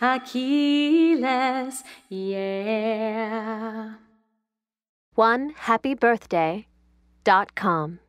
Achilles, yeah. One happy birthday dot com.